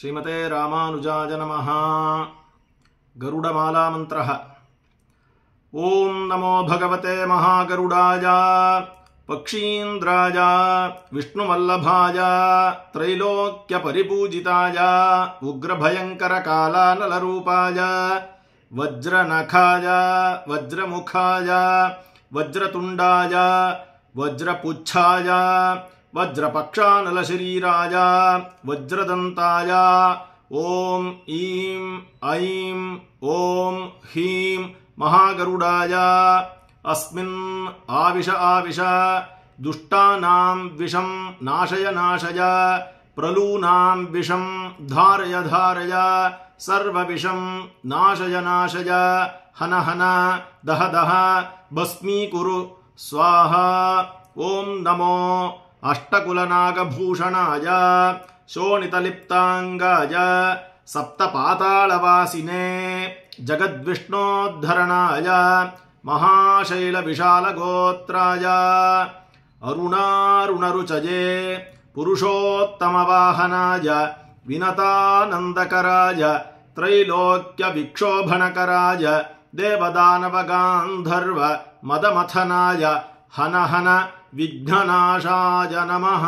श्रीमते रामानुजाय नमः। गरुडमालामन्त्रः ॐ नमो भगवते महागरुडाय पक्षीन्द्राय विष्णुवल्लभाय, त्रैलोक्यपरिपूजिताय, उग्रभयङ्करकालानलरूपाय, वज्रनखाय, वज्रमुखाय, वज्रतुण्डाय, वज्रपुच्छाय वज्रपक्षानलशरीराय वज्रदन्ताय ॐ ईं ऐं ॐ ह्रीं महागरुडाय। अस्मिन् आविश आविश दुष्टानां विषं नाशय नाशय प्रलूनां विषं धारय धारय सर्वविषं नाशय नाशय हन हन दह दह भस्मीकुरु स्वाहा ॐ नमो अष्टकुलनागभूषणाय शोणितलिप्ताङ्गाय सप्तपातालवासिने जगद्विष्णोद्धरणाय महाशैलविशालगोत्राय अरुणारुणरुचये पुरुषोत्तमवाहनाय विनतानन्दकराय त्रैलोक्यविक्षोभणकराय देवदानवगान्धर्व मदमथनाय हन हन विघ्ननाशाय नमः